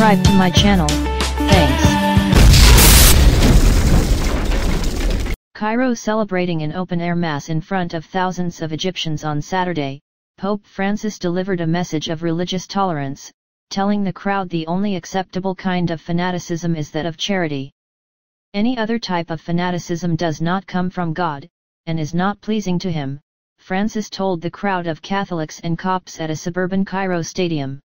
subscribe to my channel, thanks. Cairo celebrating an open-air mass in front of thousands of Egyptians on Saturday, Pope Francis delivered a message of religious tolerance, telling the crowd the only acceptable kind of fanaticism is that of charity. Any other type of fanaticism does not come from God, and is not pleasing to him, Francis told the crowd of Catholics and Copts at a suburban Cairo stadium.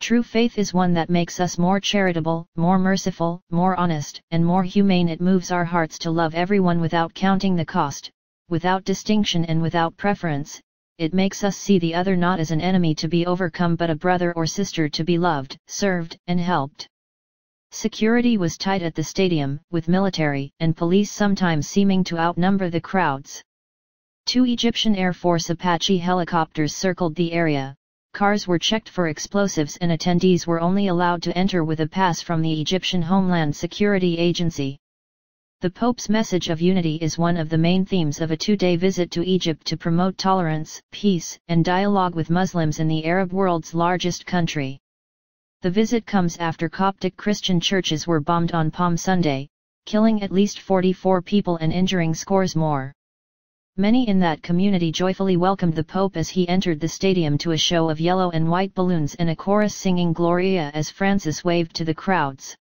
True faith is one that makes us more charitable, more merciful, more honest, and more humane. It moves our hearts to love everyone without counting the cost, without distinction and without preference. It makes us see the other not as an enemy to be overcome but a brother or sister to be loved, served, and helped. Security was tight at the stadium, with military and police sometimes seeming to outnumber the crowds. Two Egyptian Air Force Apache helicopters circled the area, cars were checked for explosives and attendees were only allowed to enter with a pass from the Egyptian Homeland Security Agency. The Pope's message of unity is one of the main themes of a two-day visit to Egypt to promote tolerance, peace, and dialogue with Muslims in the Arab world's largest country. The visit comes after Coptic Christian churches were bombed on Palm Sunday, killing at least 44 people and injuring scores more. Many in that community joyfully welcomed the Pope as he entered the stadium to a show of yellow and white balloons and a chorus singing Gloria as Francis waved to the crowds.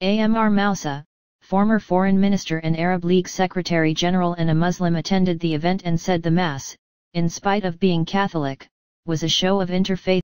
Amr Moussa, former foreign minister and Arab League secretary general and a Muslim attended the event and said the Mass, in spite of being Catholic, was a show of interfaith